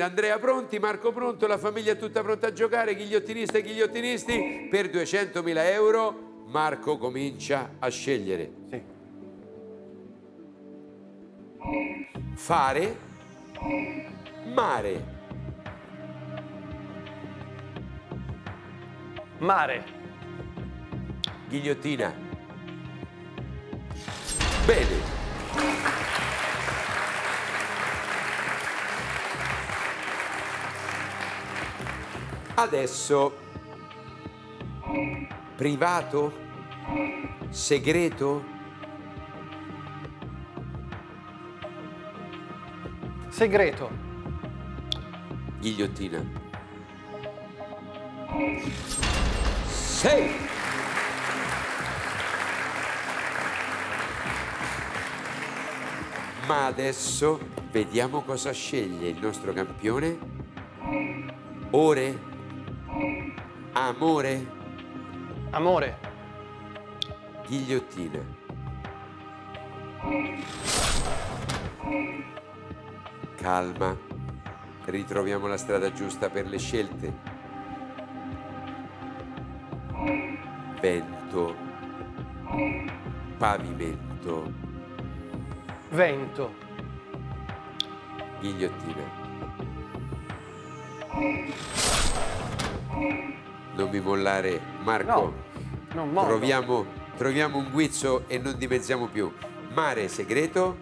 Andrea pronti, Marco pronto, la famiglia è tutta pronta a giocare, ghigliottinista e ghigliottinisti, per 200.000 euro Marco comincia a scegliere. Sì. Fare, mare, Mare. ghigliottina. Bene. Adesso privato, segreto, Segreto. ghigliottina. Sei. Ma adesso vediamo cosa sceglie il nostro campione. Ore, amore, Amore. ghigliottina. Calma, ritroviamo la strada giusta per le scelte. Vento, pavimento, Vento. ghigliottina. Non mi mollare, Marco. No, non. Troviamo, troviamo un guizzo e non dimezziamo più. Mare segreto,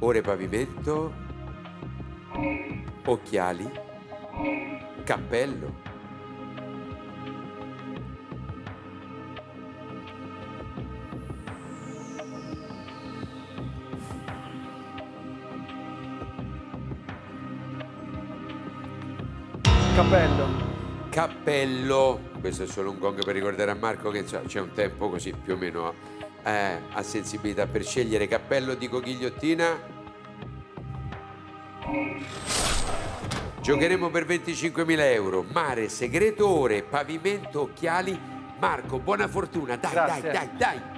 ore pavimento, occhiali, cappello. Cappello. Cappello, questo è solo un gong per ricordare a Marco che c'è un tempo così più o meno eh, ha sensibilità per scegliere cappello, dico ghigliottina. Giocheremo per 25.000 euro. Mare, segreto, ore, pavimento, occhiali. Marco, buona fortuna. Dai, Grazie. dai, dai, dai.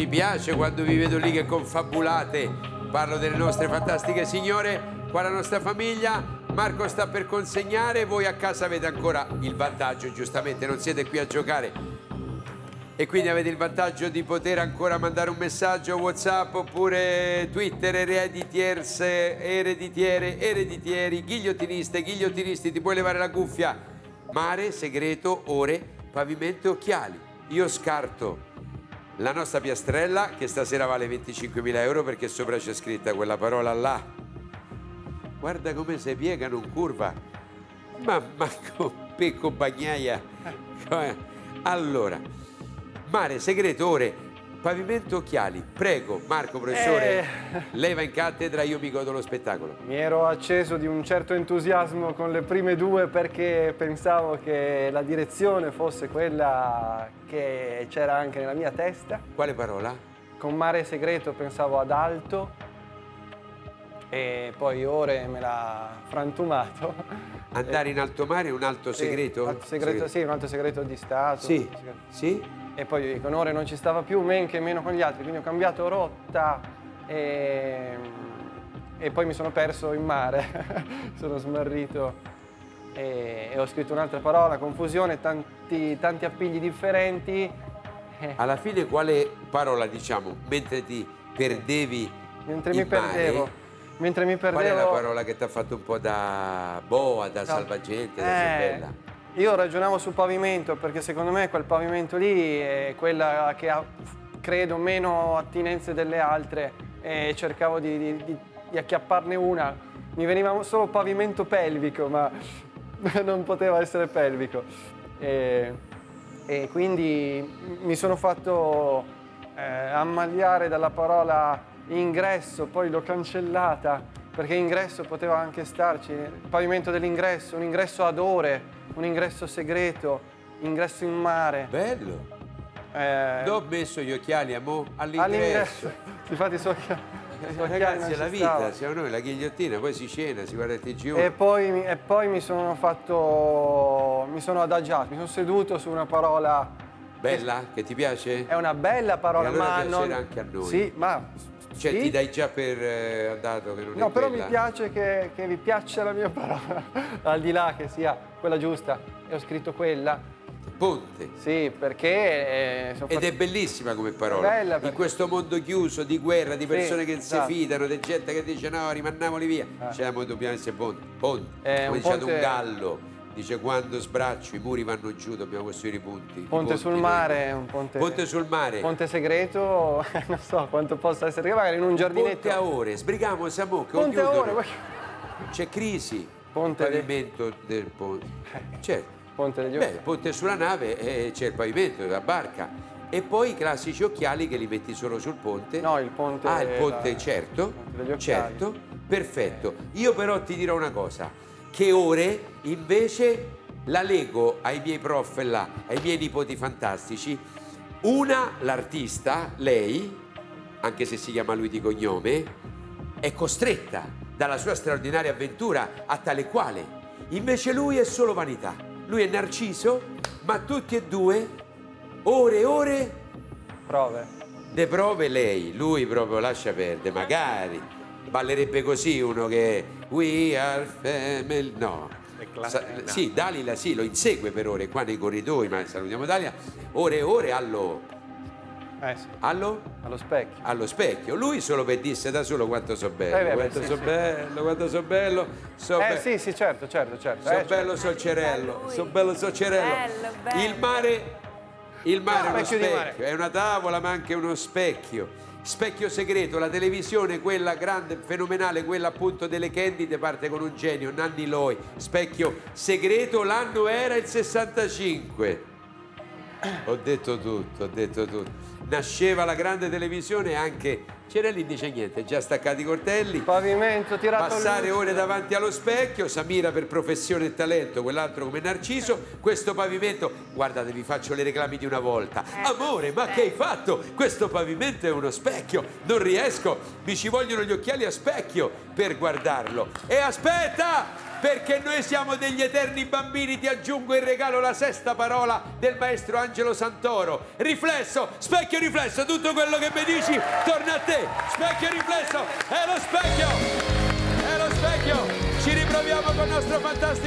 Mi piace quando vi vedo lì che confabulate. Parlo delle nostre fantastiche signore. Qua la nostra famiglia. Marco sta per consegnare. Voi a casa avete ancora il vantaggio, giustamente, non siete qui a giocare. E quindi avete il vantaggio di poter ancora mandare un messaggio WhatsApp oppure Twitter, ereditiers, ereditiere, ereditieri, ghigliottiniste, ghigliottinisti, ti puoi levare la cuffia. Mare, segreto, ore, pavimento occhiali. Io scarto la nostra piastrella che stasera vale 25.000 euro perché sopra c'è scritta quella parola là. Guarda come si piegano in curva. Ma Marco Pecco Bagnaia. Allora, mare, segreto, ore, pavimento, occhiali. Prego, Marco, professore, Eh. leva in cattedra, io mi godo lo spettacolo. Mi ero acceso di un certo entusiasmo con le prime due perché pensavo che la direzione fosse quella che c'era anche nella mia testa. Quale parola? Con Mare Segreto pensavo ad alto e poi ore me l'ha frantumato. Andare in alto mare è un alto Sì, segreto? alto segreto, sì, un altro segreto di Stato. Sì, sì? E poi con ore non ci stava più, men che meno con gli altri, quindi ho cambiato rotta e, e poi mi sono perso in mare, sono smarrito. e, e ho scritto un'altra parola, confusione, tanti, tanti appigli differenti. Alla fine quale parola diciamo mentre ti perdevi mentre mi perdevo, mare? mentre mi Qual è perdevo... la parola che ti ha fatto un po' da boa, da salvagente, da Eh? Io ragionavo sul pavimento perché secondo me quel pavimento lì è quella che ha, credo, meno attinenze delle altre e cercavo di, di- di- acchiapparne una. Mi veniva solo pavimento pelvico, ma non poteva essere pelvico. E, e quindi mi sono fatto eh, ammaliare dalla parola ingresso, poi l'ho cancellata perché ingresso poteva anche starci, pavimento dell'ingresso, un ingresso ad ore, un ingresso segreto, ingresso in mare. Bello. eh, Dove ho messo gli occhiali, amo? All'ingresso. all'ingresso. Infatti so che Ragazzi, è la vita, siamo noi, la ghigliottina, poi si cena, si guarda il TG1. E poi, mi- e poi mi sono fatto, mi sono adagiato, mi sono seduto su una parola Bella? Che ti piace? È una bella parola, E allora ma non... anche a noi. Sì, ma... Cioè sì. ti dai già per eh, andato che non No, però mi piace che, che vi piaccia la mia parola, al di là che sia quella giusta. E ho scritto quella, Ponte. sì, perché... eh, Ed fatti- è bellissima come parola. Bella In perché- questo mondo chiuso di guerra, di persone che non esatto. si fidano, di gente che dice no, rimandiamoli via. Ah. Cioè, mo dobbiamo essere ponte. Ponte. Eh, Come un dice ponte- un gallo. Dice quando sbraccio i muri vanno giù, dobbiamo costruire i punti. Ponte sul mare, un ponte... Ponte sul mare. Ponte segreto, non so quanto possa essere, che magari in un giardinetto... Ponte a ore, sbrighiamo Samo che Ponte a ore, C'è crisi. Ponte de- pavimento del ponte. Certo. Ponte degli Beh, occhi. il ponte sulla nave e c'è il pavimento della barca. E poi i classici occhiali che li metti solo sul ponte. No, il ponte... Ah, il ponte, la- certo. il ponte degli occhiali. certo, perfetto. Io però ti dirò una cosa, che ore invece la leggo ai miei prof là, ai miei nipoti fantastici. Una, l'artista, lei, anche se si chiama lui di cognome, è costretta dalla sua straordinaria avventura a tale quale. Invece lui è solo vanità. Lui è Narciso, ma tutti e due, ore e ore, Prove. le prove lei, lui proprio lascia perdere, magari. Ballerebbe così uno che We are family. No. Sa- sì, Dalila sì, lo insegue per ore qua nei corridoi, ma salutiamo Dalila. Ore e ore allo, Eh sì, allo, allo specchio. allo specchio. Lui solo per dirsi da solo quanto so bello, Eh, beh, quanto sì, so sì. bello, quanto so bello, so Eh be- sì, sì, certo, certo, certo. so eh, bello solcerello, so bello solcerello. Bello, bello. Il mare, il mare è uno Specchio specchio, è una tavola ma anche uno specchio. Specchio segreto, la televisione, quella grande, fenomenale, quella appunto delle Candide, parte con un genio, Nanni Loi. Specchio segreto, l'anno era il 65. Ho detto tutto, ho detto tutto. Nasceva la grande televisione anche Cerelli dice niente, già staccati i coltelli. Pavimento tirato Passare luce. ore davanti allo specchio, Samira per professione e talento, quell'altro come Narciso, questo pavimento, guardate vi faccio le reclami di una volta, amore ma che hai fatto? Questo pavimento è uno specchio, non riesco, mi ci vogliono gli occhiali a specchio per guardarlo. E aspetta! Perché noi siamo degli eterni bambini, ti aggiungo in regalo la sesta parola del maestro Angelo Santoro. Riflesso, specchio riflesso, tutto quello che mi dici torna a te. Specchio riflesso, è lo specchio, è lo specchio. Ci riproviamo con il nostro fantastico...